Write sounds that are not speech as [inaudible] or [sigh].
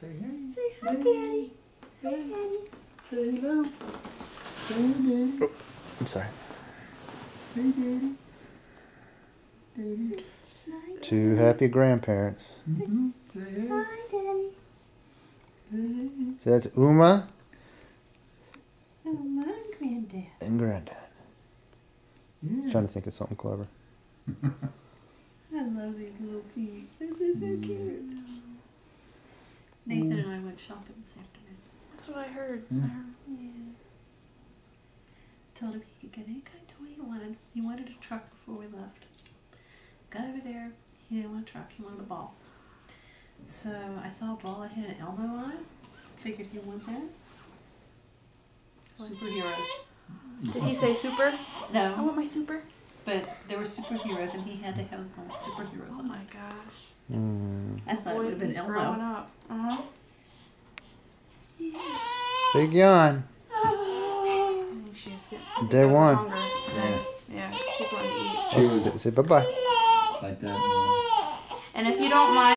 Say hey. Say hi, Daddy. Hi, Daddy. Say hello. Say hey, Daddy. I'm sorry. Hey, Daddy. Daddy. Hi, Two happy grandparents. Mm-hmm. Say hey. Hi, Daddy. Hey. So that's Uma Oh, my granddad. and Granddad. Yeah. Trying to think of something clever. [laughs] I love these little peeps. They're so, so cute. Nathan and went shopping this afternoon. That's what I heard. Yeah. I heard- Yeah. Told him he could get any kind of toy he wanted. He wanted a truck before we left. Got over there. He didn't want a truck. He wanted a ball. So I saw a ball that had an Elmo on it. Figured he wanted that. Superheroes. Did he say super? No. I want my super. but there were superheroes, and he had to have the superheroes Oh on my gosh. Mm. I thought it Boy, would have been he's growing Elmo. up. Uh huh. Big yawn. Day one. longer. Yeah. Yeah, she's wanting to eat. Chew Say, say bye bye. like that. And if you don't mind.